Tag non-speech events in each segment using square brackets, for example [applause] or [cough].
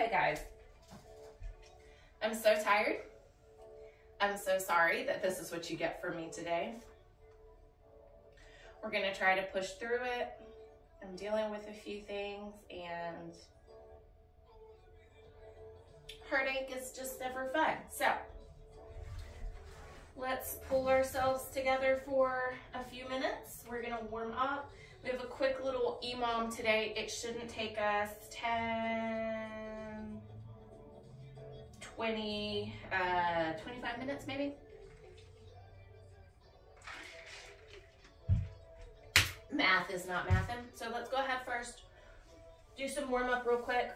Okay, guys. I'm so tired. I'm so sorry that this is what you get from me today. We're gonna try to push through it. I'm dealing with a few things and heartache is just never fun. So let's pull ourselves together for a few minutes. We're gonna warm up. We have a quick little EMOM today. It shouldn't take us 10, 20, uh, 25 minutes maybe. Math is not mathin'. So let's go ahead first, do some warm up real quick.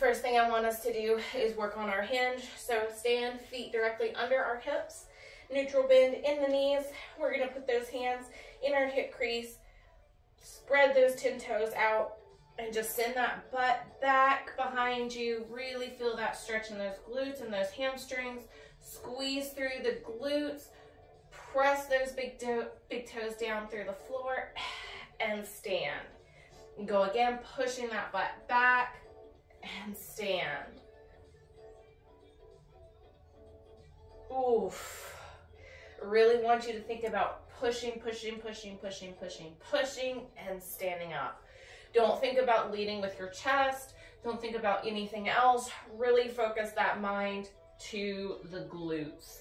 First thing I want us to do is work on our hinge. So stand, feet directly under our hips, neutral bend in the knees. We're gonna put those hands in our hip crease, spread those 10 toes out, and just send that butt back behind you. Really feel that stretch in those glutes and those hamstrings. Squeeze through the glutes. Press those big, big toes down through the floor [sighs] and stand. And go again, pushing that butt back and stand. Oof. Really want you to think about pushing, pushing, pushing, pushing, pushing, pushing, and standing up. Don't think about leading with your chest. Don't think about anything else. Really focus that mind to the glutes.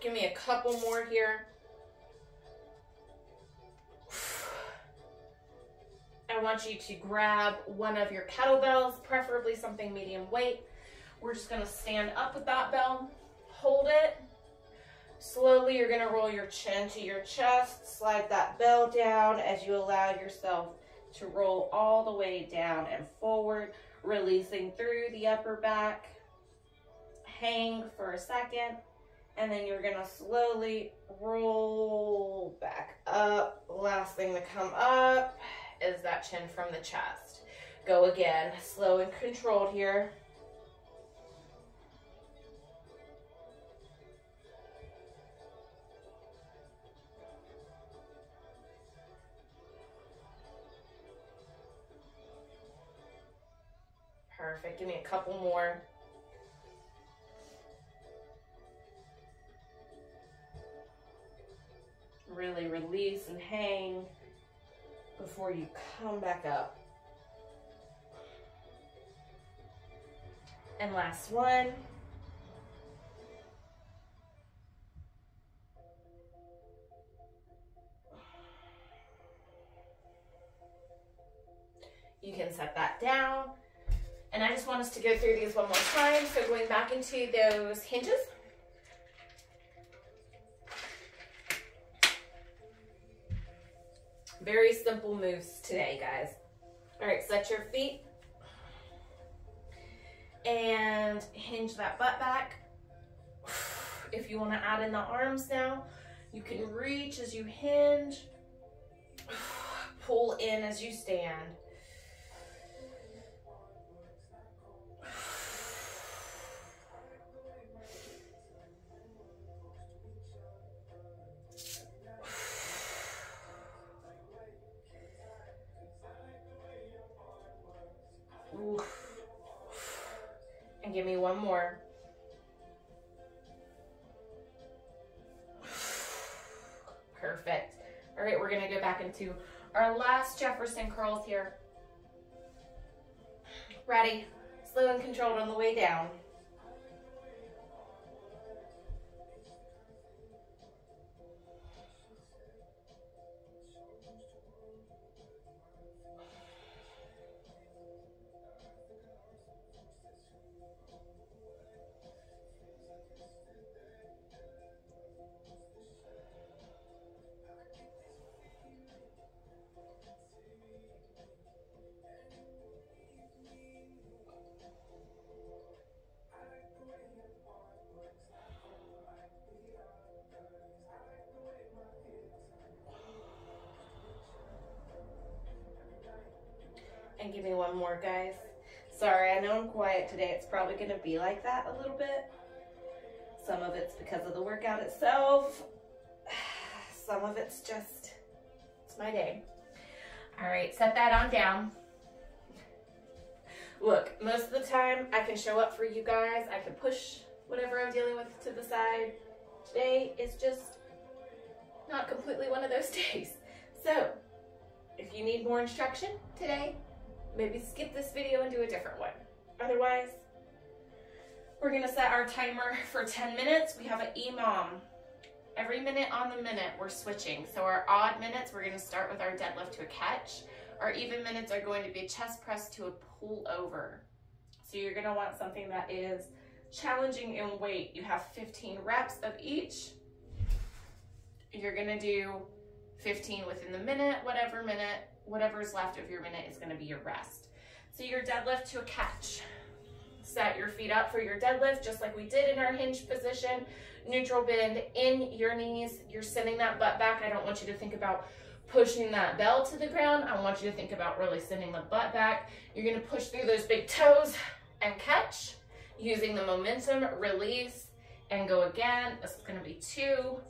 Give me a couple more here. I want you to grab one of your kettlebells, preferably something medium weight. We're just gonna stand up with that bell, hold it. Slowly, you're gonna roll your chin to your chest, slide that bell down as you allow yourself to roll all the way down and forward, releasing through the upper back. Hang for a second, and then you're gonna slowly roll back up. Last thing to come up is that chin from the chest. Go again, slow and controlled here. Perfect, give me a couple more. Really release and hang before you come back up. And last one. You can set that down. And I just want us to go through these one more time. So going back into those hinges. Very simple moves today, guys. All right, set your feet and hinge that butt back. If you want to add in the arms now, you can reach as you hinge, pull in as you stand. Our last Jefferson curls here. Ready? Slow and controlled on the way down. And give me one more, guys. Sorry, I know I'm quiet today. It's probably going to be like that a little bit. Some of it's because of the workout itself. [sighs] Some of it's just, it's my day. All right, set that on down. Look, most of the time I can show up for you guys. I can push whatever I'm dealing with to the side. Today is just not completely one of those [laughs] days. So, if you need more instruction today, maybe skip this video and do a different one. Otherwise, we're gonna set our timer for 10 minutes. We have an EMOM. Every minute on the minute, we're switching. So our odd minutes, we're gonna start with our deadlift to a catch. Our even minutes are going to be chest press to a pull over. So you're gonna want something that is challenging in weight. You have 15 reps of each. You're gonna do 15 within the minute, whatever minute, whatever's left of your minute is gonna be your rest. So your deadlift to a catch. Set your feet up for your deadlift, just like we did in our hinge position. Neutral bend in your knees. You're sending that butt back. I don't want you to think about pushing that bell to the ground. I want you to think about really sending the butt back. You're gonna push through those big toes and catch using the momentum, release, and go again. This is gonna be two,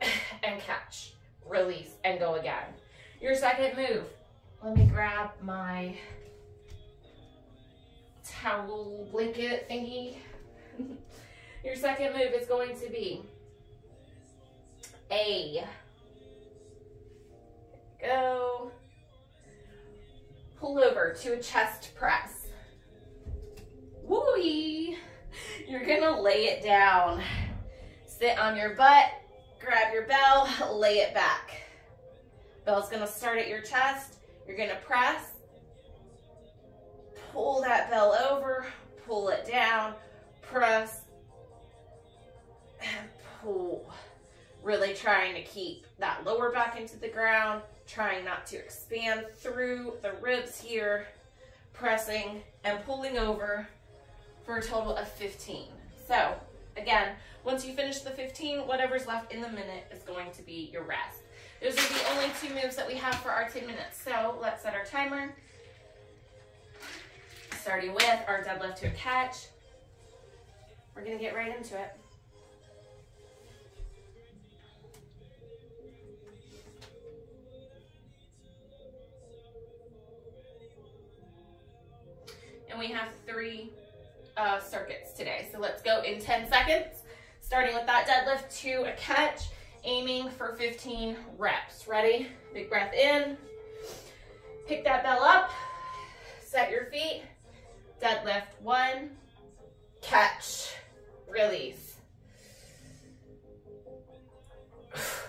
[laughs] and catch, release, and go again. Your second move, let me grab my towel blanket thingy. [laughs] Your second move is going to be a go pull over to a chest press. Woo-wee. You're gonna lay it down. Sit on your butt, grab your bell, lay it back. Bell's gonna start at your chest. You're gonna press, pull that bell over, pull it down, press, and pull. Really trying to keep that lower back into the ground, trying not to expand through the ribs here, pressing and pulling over for a total of 15. So again, once you finish the 15, whatever's left in the minute is going to be your rest. Those are the only two moves that we have for our 10 minutes. So let's set our timer. Starting with our deadlift to a catch. We're gonna get right into it. And we have three uh, circuits today. So let's go in 10 seconds, starting with that deadlift to a catch, aiming for 15 reps. Ready? Big breath in. Pick that bell up. Set your feet. Deadlift one, catch, release. [sighs]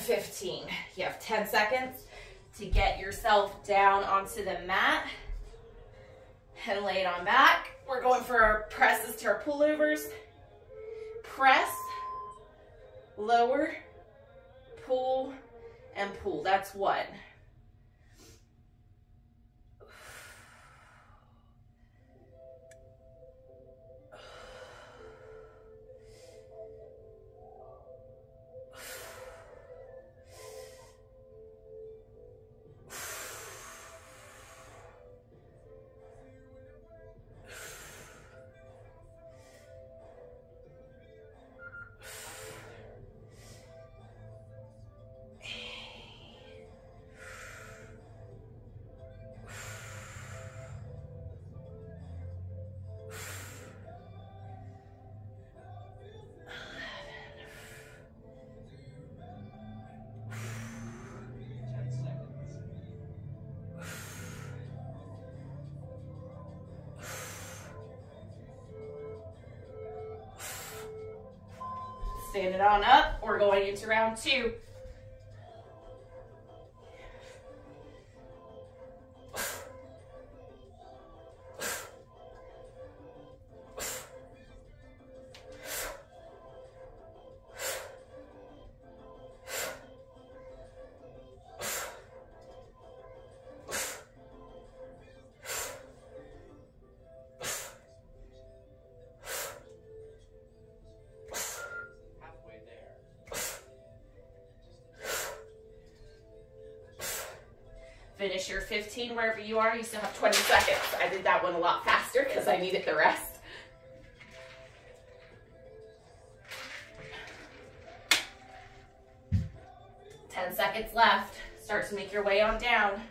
15. You have 10 seconds to get yourself down onto the mat and lay it on back. We're going for our presses to our pullovers. Press, lower, pull, and pull. That's one. Stand it on up. We're going into round two. 15 wherever you are. You still have 20 seconds. I did that one a lot faster because I needed the rest. Ten seconds left. Start to make your way on down.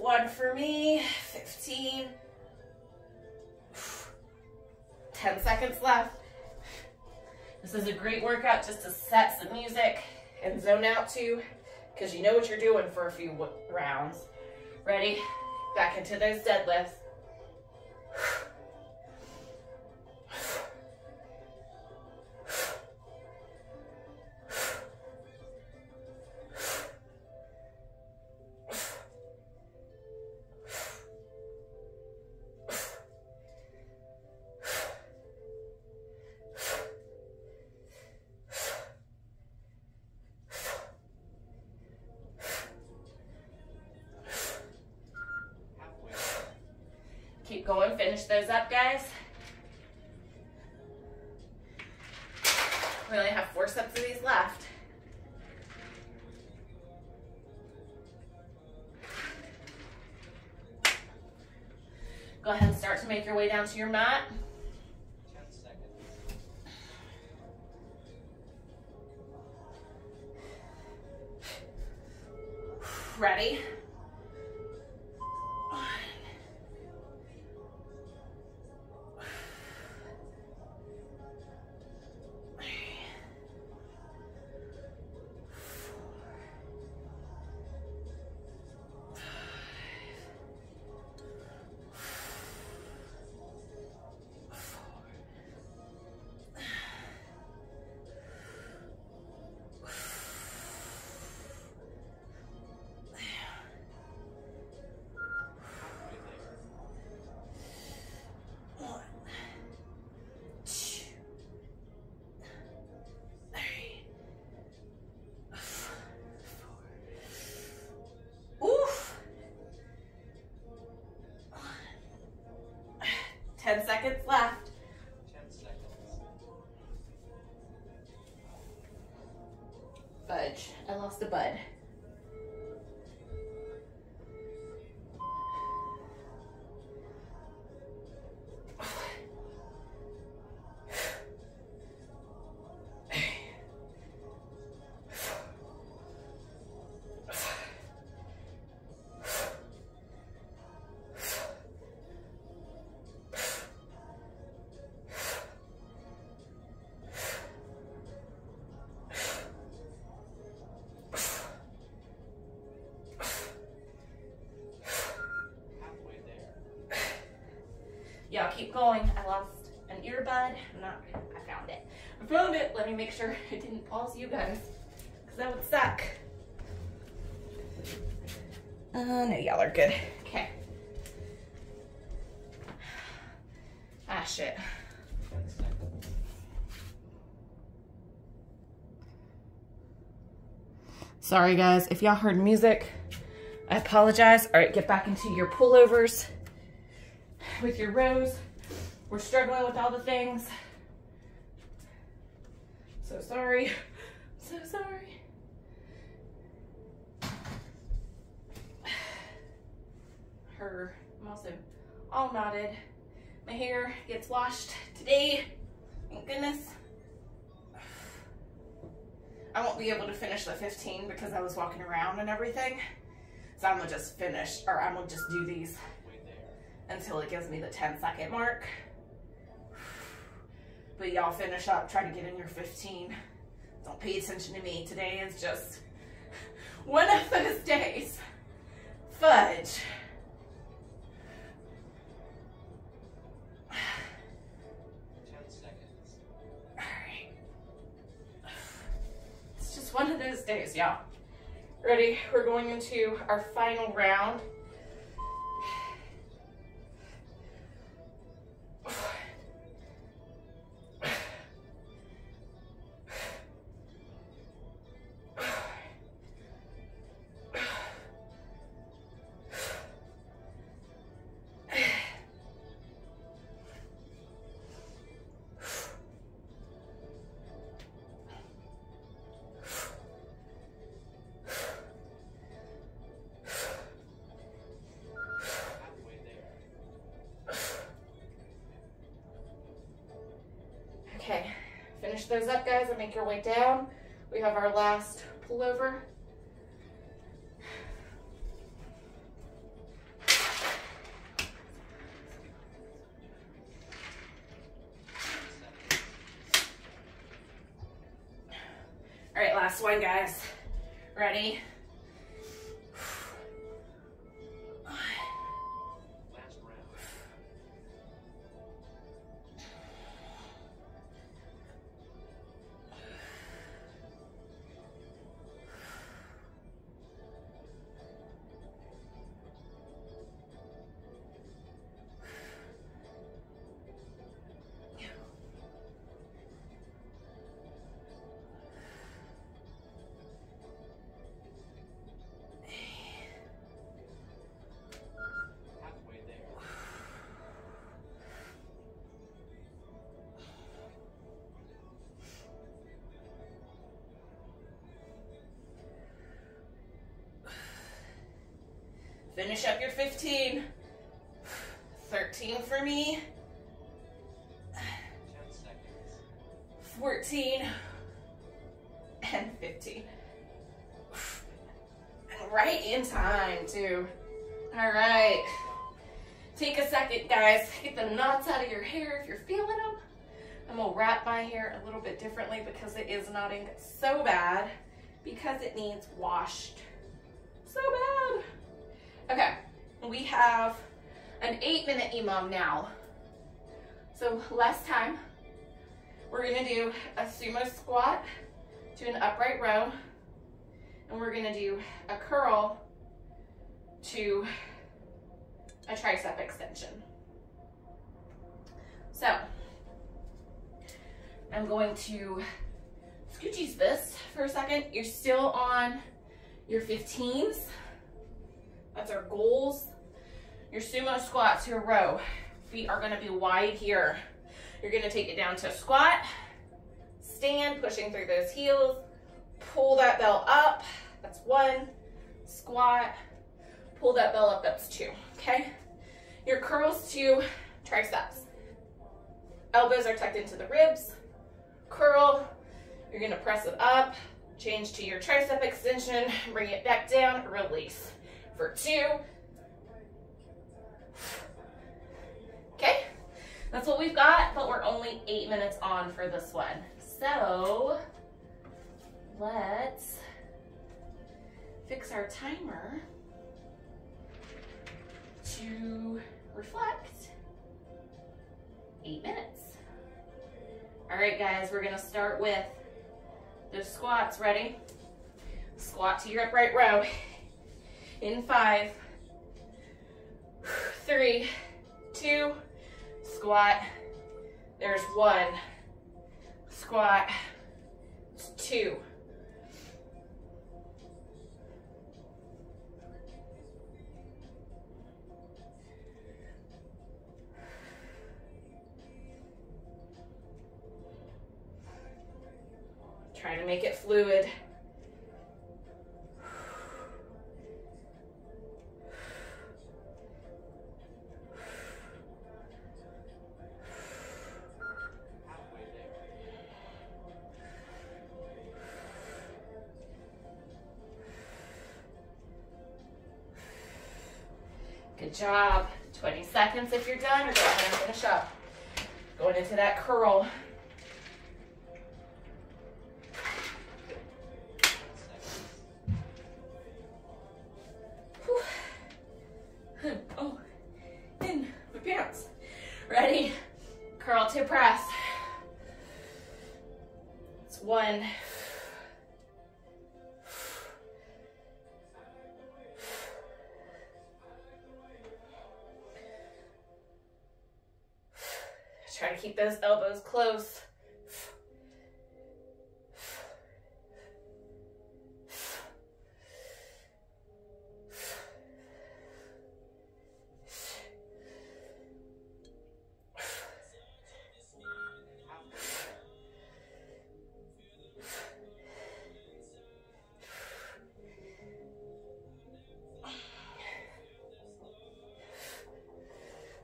One for me, 15. 10 seconds left. This is a great workout just to set some music and zone out to because you know what you're doing for a few rounds. Ready? Back into those deadlifts. Your way down to your mat. [sighs] Ready? 10 seconds left. 10 seconds. Fudge. I lost a bud. You guys. Because that would suck. Uh, no, y'all are good. Okay. Ah, shit. Sorry, guys. If y'all heard music, I apologize. All right, get back into your pullovers with your rows. We're struggling with all the things. So sorry. So sorry. Her, I'm also all knotted. My hair gets washed today. Thank goodness. I won't be able to finish the 15 because I was walking around and everything. So I'm gonna just finish, or I'm gonna just do these until it gives me the 10 second mark. But y'all finish up, try to get in your 15. Don't pay attention to me. Today is just one of those days. Fudge. Ten seconds. Alright. It's just one of those days, y'all. Ready? We're going into our final round. Up, guys, and make your way down. We have our last pullover. All right, last one, guys. Ready? Finish up your 15. 13 for me. 14 and 15. And right in time, too. All right. Take a second, guys. Get the knots out of your hair if you're feeling them. I'm gonna wrap my hair a little bit differently because it is knotting so bad because it needs washed so bad. Okay, we have an eight minute EMOM now. So less time. We're gonna do a sumo squat to an upright row. And we're gonna do a curl to a tricep extension. So, I'm going to scoochies this for a second. You're still on your 15s. That's our goals. Your sumo squat to a row. Feet are gonna be wide here. You're gonna take it down to a squat, stand, pushing through those heels, pull that bell up, that's one, squat, pull that bell up, that's two, okay? Your curls to triceps. Elbows are tucked into the ribs, curl, you're gonna press it up, change to your tricep extension, bring it back down, release. For two, okay? That's what we've got, but we're only eight minutes on for this one. So let's fix our timer to reflect eight minutes. All right, guys, we're gonna start with the squats. Ready? Squat to your upright row. [laughs] In five, three, two, squat. There's one. Squat. Two. Try to make it fluid. Good job. 20 seconds if you're done, or go ahead and finish up. Going into that curl. Close.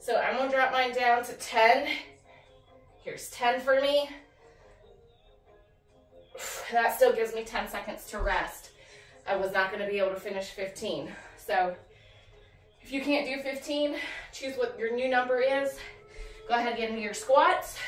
So I'm gonna drop mine down to 10. Here's 10 for me. That still gives me 10 seconds to rest. I was not gonna be able to finish 15. So if you can't do 15, choose what your new number is. Go ahead and get into your squats.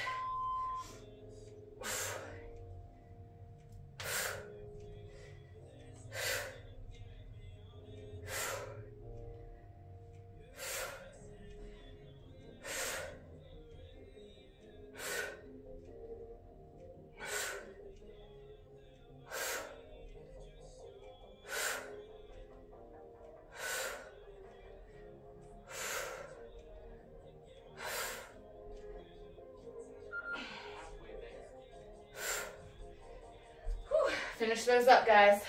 Finish those up, guys.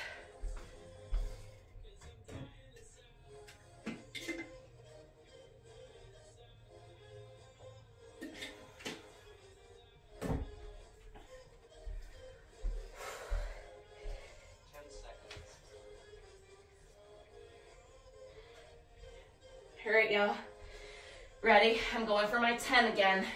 All right, y'all. Ready? I'm going for my 10 again.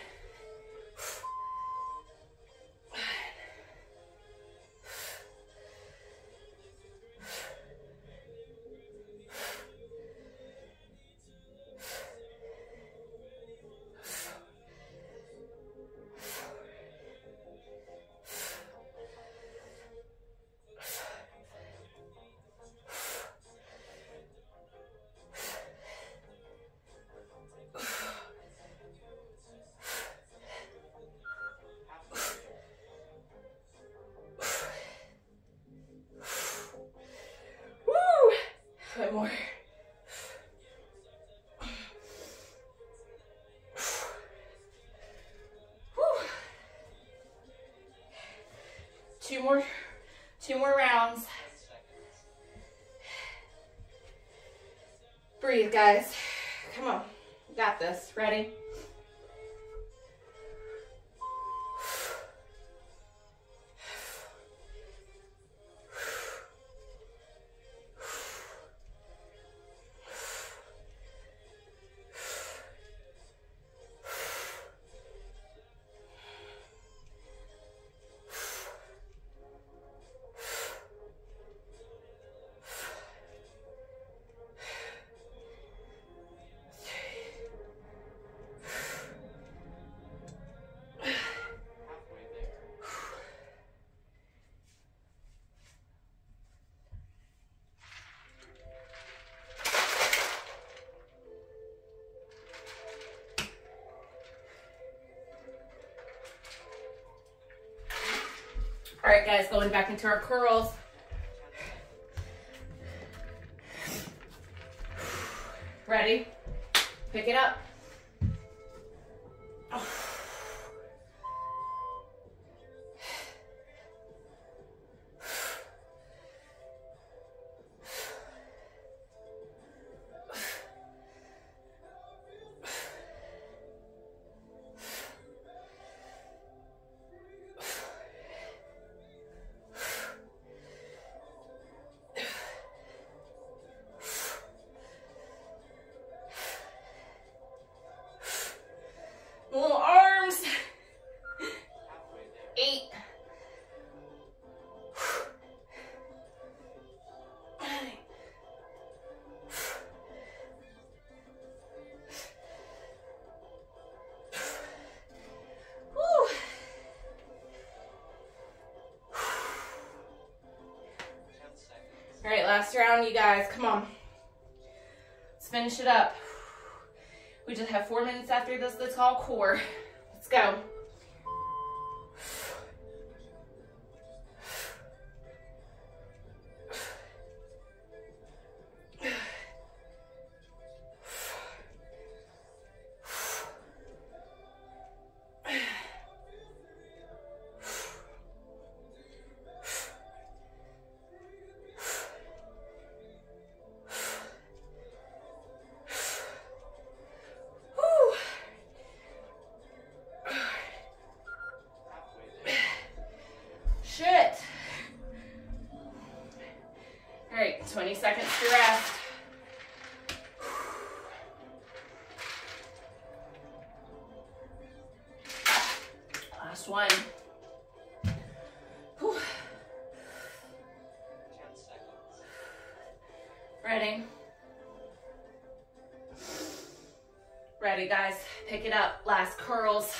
Two more, two more rounds. Breathe, guys. Come on. Got this. Ready? Right, guys, going back into our curls. [sighs] Ready? Pick it up. Last round, you guys. Come on. Let's finish it up. We just have four minutes after this. That's called core. Let's go. Last one. Whew. Ready? Ready, guys. Pick it up. Last curls.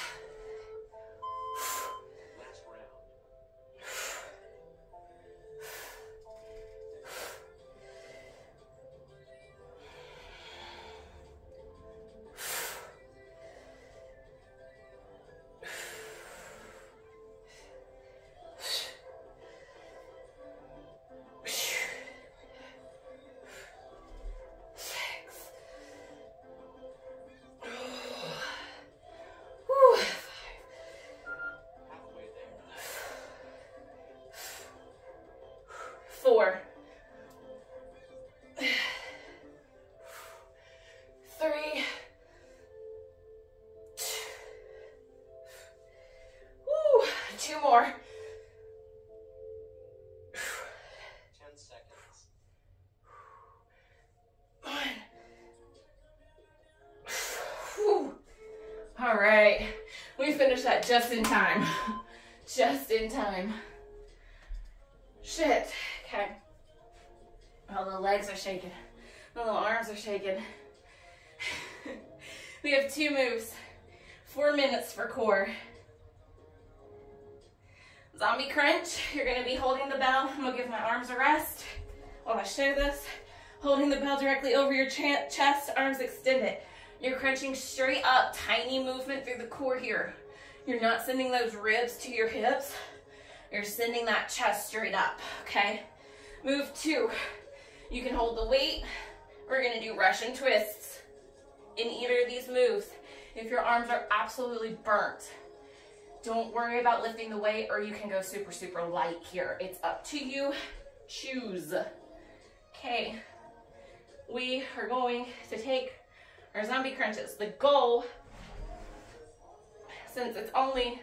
Two more. 10 seconds. One. All right. We finished that just in time. Just in time. Shit. Okay. Oh, the legs are shaking. The little arms are shaking. [laughs] we have two moves. Four minutes for core. Zombie crunch. [laughs] You're gonna be holding the bell. I'm gonna give my arms a rest while I show this. Holding the bell directly over your chest, arms extended. You're crunching straight up, tiny movement through the core here. You're not sending those ribs to your hips. You're sending that chest straight up, okay? Move two. You can hold the weight. We're gonna do Russian twists in either of these moves. If your arms are absolutely burnt, don't worry about lifting the weight or you can go super, super light here. It's up to you. Choose. Okay. We are going to take our zombie crunches. The goal, since it's only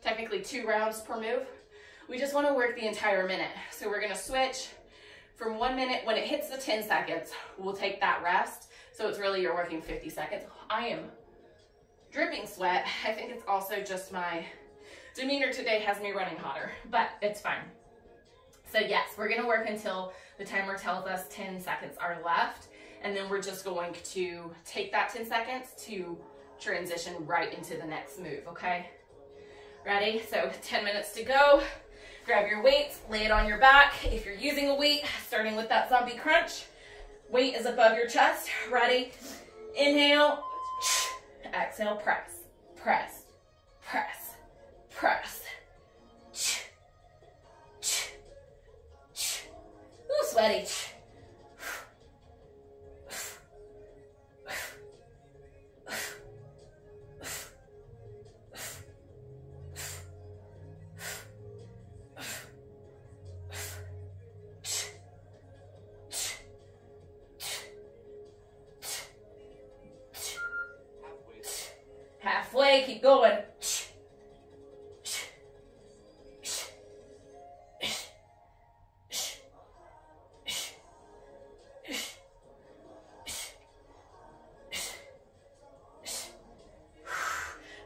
technically two rounds per move, we just want to work the entire minute. So we're going to switch from one minute. When it hits the 10 seconds, we'll take that rest. So it's really you're working 50 seconds. I am dripping sweat. [laughs] I think it's also just my demeanor today has me running hotter, but it's fine. So yes, we're gonna work until the timer tells us 10 seconds are left, and then we're just going to take that 10 seconds to transition right into the next move, okay? Ready? So 10 minutes to go. Grab your weights, lay it on your back. If you're using a weight, starting with that zombie crunch, weight is above your chest. Ready? Inhale, exhale, press, press, press, press. Ooh, sweaty. Keep going.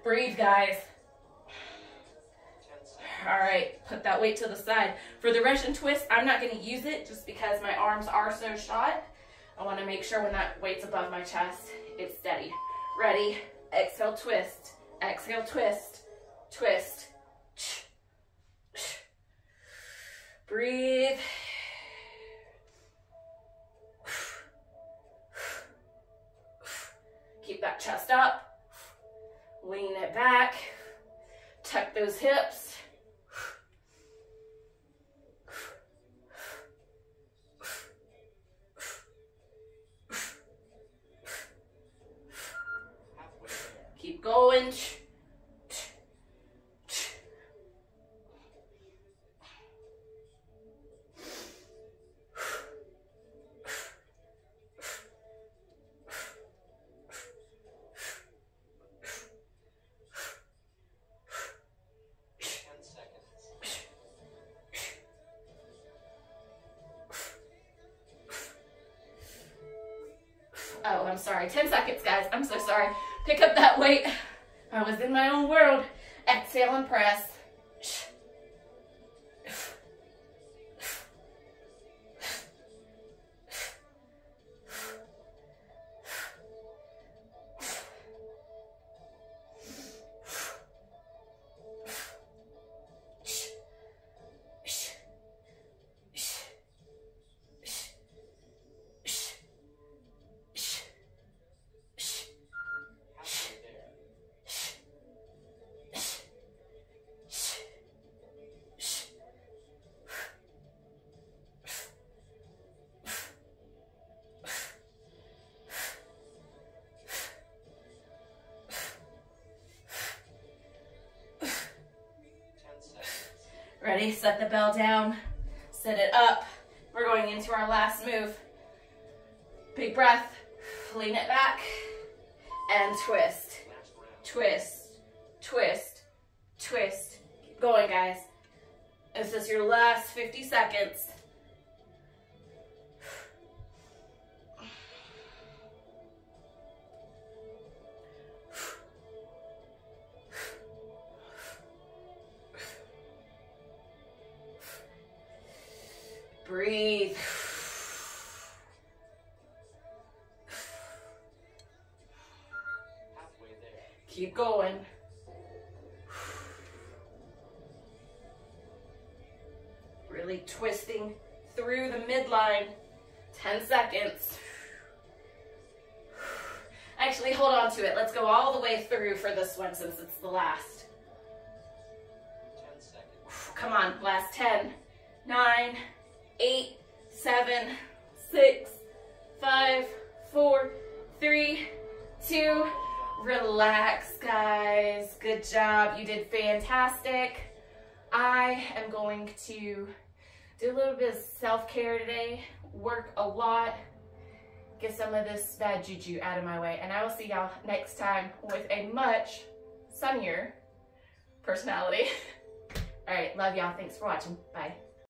Breathe, guys. 10 seconds. All right, put that weight to the side. For the Russian twist, I'm not gonna use it just because my arms are so shot. I wanna make sure when that weight's above my chest, it's steady. Ready? Exhale, twist. Exhale, twist. Twist. Breathe. Keep that chest up. Lean it back. Tuck those hips. Ready? Set the bell down. Set it up. We're going into our last move. Big breath. Lean it back. And twist. Twist. Twist. Twist. Going, guys. This is your last 50 seconds. Breathe. Keep going. Really twisting through the midline. 10 seconds. Actually, hold on to it. Let's go all the way through for this one since it's the last. Ten seconds. Come on, last 10, 9, 8, 7, 6, 5, 4, 3, 2, relax, guys. Good job. You did fantastic. I am going to do a little bit of self-care today, work a lot, get some of this bad juju out of my way, and I will see y'all next time with a much sunnier personality. [laughs] All right, love y'all. Thanks for watching. Bye.